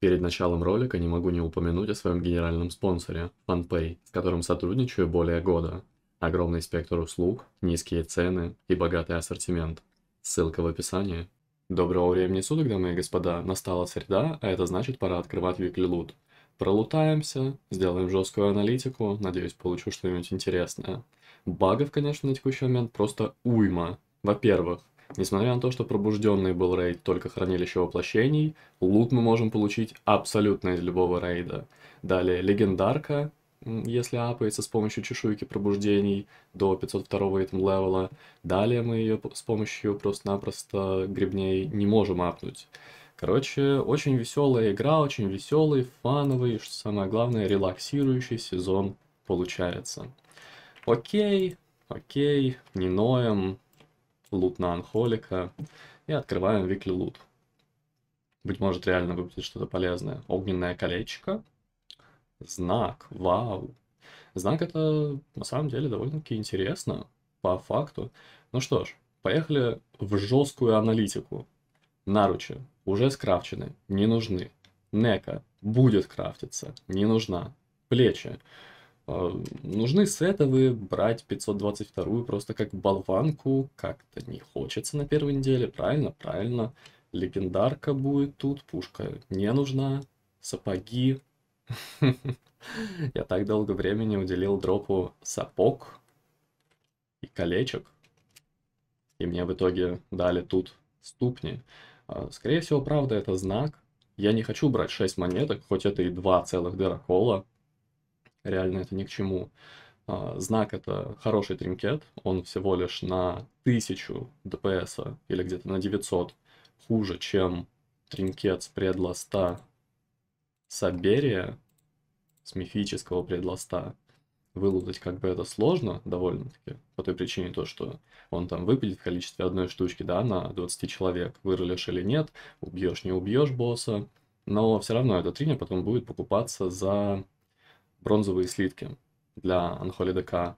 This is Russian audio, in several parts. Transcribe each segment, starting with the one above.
Перед началом ролика не могу не упомянуть о своем генеральном спонсоре FunPay, с которым сотрудничаю более года. Огромный спектр услуг, низкие цены и богатый ассортимент. Ссылка в описании. Доброго времени суток, дамы и господа. Настала среда, а это значит пора открывать Weekly Loot. Пролутаемся, сделаем жесткую аналитику, надеюсь получу что-нибудь интересное. Багов, конечно, на текущий момент просто уйма. Во-первых, Несмотря на то, что пробужденный был рейд только хранилище воплощений, лут мы можем получить абсолютно из любого рейда. Далее легендарка, если апается с помощью чешуйки пробуждений до 502 этим левела. Далее мы ее с помощью просто-напросто грибней не можем апнуть. Короче, очень веселая игра, очень веселый, фановый, что самое главное, релаксирующий сезон получается. Окей, окей, не ноем, лут на анхолика и открываем weekly лут. Быть может реально выпадет что-то полезное. Огненное колечко. Знак. Вау. Знак это на самом деле довольно-таки интересно по факту. Ну что ж, поехали в жесткую аналитику. Наручи уже скрафчены, не нужны. Нека будет крафтиться, не нужна. Плечи нужны сетовые, брать 522 просто как болванку как-то не хочется на первой неделе, правильно? Правильно. Легендарка будет тут, пушка не нужна, сапоги. Я так долго времени уделил дропу сапог и колечек, и мне в итоге дали тут ступни. А, скорее всего, правда, это знак. Я не хочу брать 6 монеток, хоть это и 2 целых дырокола реально это ни к чему. А, знак это хороший тринкет, он всего лишь на 1000 ДПС или где-то на 900 хуже, чем тринкет с предлоста Саберия, с мифического предлоста. Вылутать как бы это сложно довольно-таки, по той причине то, что он там выпадет в количестве одной штучки, да, на 20 человек. Вырулишь или нет, убьешь, не убьешь босса, но все равно эта триня потом будет покупаться за бронзовые слитки для DK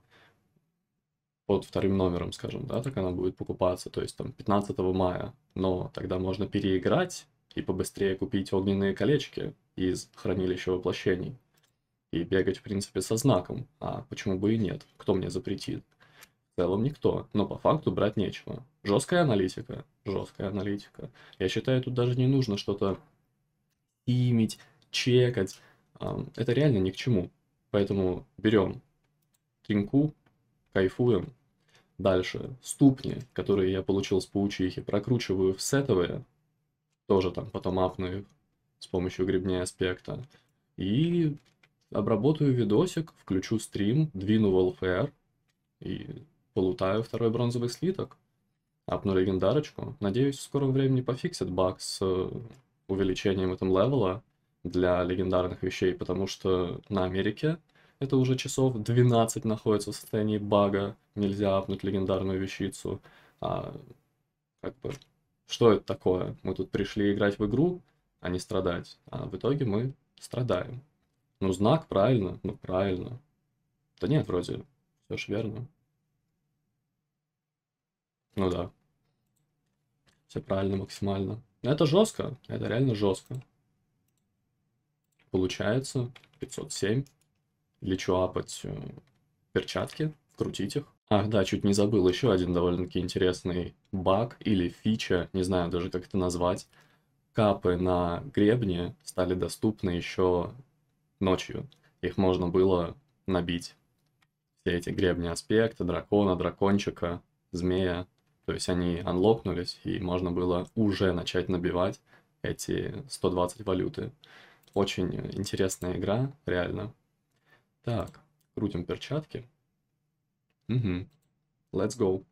под вторым номером, скажем, да, так она будет покупаться, то есть там 15 мая. Но тогда можно переиграть и побыстрее купить огненные колечки из хранилища воплощений. И бегать, в принципе, со знаком. А почему бы и нет? Кто мне запретит? В целом никто, но по факту брать нечего. Жесткая аналитика, жесткая аналитика. Я считаю, тут даже не нужно что-то имить, чекать это реально ни к чему. Поэтому берем тринку, кайфуем. Дальше ступни, которые я получил с паучихи, прокручиваю в сетовые, тоже там потом апну их с помощью гребней аспекта. И обработаю видосик, включу стрим, двину в ЛФР и полутаю второй бронзовый слиток. Апну легендарочку. Надеюсь, в скором времени пофиксят баг с э, увеличением этом левела для легендарных вещей, потому что на Америке это уже часов 12 находится в состоянии бага, нельзя апнуть легендарную вещицу. А, как бы, что это такое? Мы тут пришли играть в игру, а не страдать. А в итоге мы страдаем. Ну, знак правильно, ну правильно. Да нет, вроде, все ж верно. Ну да. Все правильно максимально. Это жестко, это реально жестко. Получается 507. Лечу апать э, перчатки, крутить их. Ах да, чуть не забыл, еще один довольно-таки интересный баг или фича, не знаю даже как это назвать. Капы на гребне стали доступны еще ночью. Их можно было набить. Все эти гребни аспекта, дракона, дракончика, змея. То есть они анлокнулись, и можно было уже начать набивать эти 120 валюты. Очень интересная игра, реально. Так, крутим перчатки. Угу. Let's go.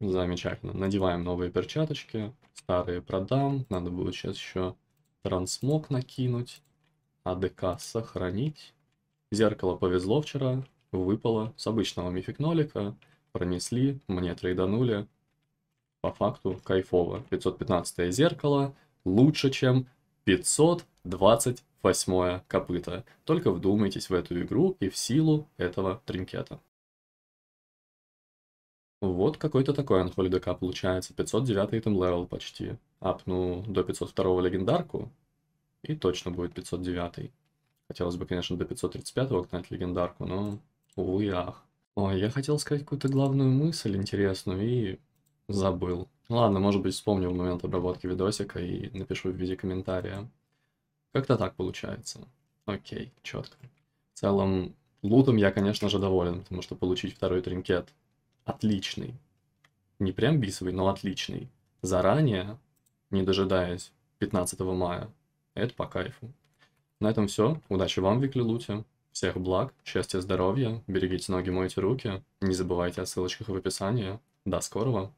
Замечательно. Надеваем новые перчаточки. Старые продам. Надо будет сейчас еще трансмог накинуть. АДК сохранить. Зеркало повезло вчера. Выпало с обычного mythic нолика. Пронесли. Мне трейданули. По факту кайфово. 515 зеркало. Лучше, чем 528 копыта. Только вдумайтесь в эту игру и в силу этого тринкета. Вот какой-то такой Unholy ДК получается. 509 item level почти. Апну до 502 легендарку. И точно будет 509. Хотелось бы, конечно, до 535 гнать легендарку, но увы ах. Ой, я хотел сказать какую-то главную мысль интересную и забыл. Ладно, может быть, вспомню в момент обработки видосика и напишу в виде комментария. Как-то так получается. Окей, четко. В целом, лутом я, конечно же, доволен, потому что получить второй тринкет отличный. Не прям бисовый, но отличный. Заранее, не дожидаясь 15 мая. Это по кайфу. На этом все. Удачи вам в Виклилуте. Всех благ, счастья, здоровья. Берегите ноги, мойте руки. Не забывайте о ссылочках в описании. До скорого.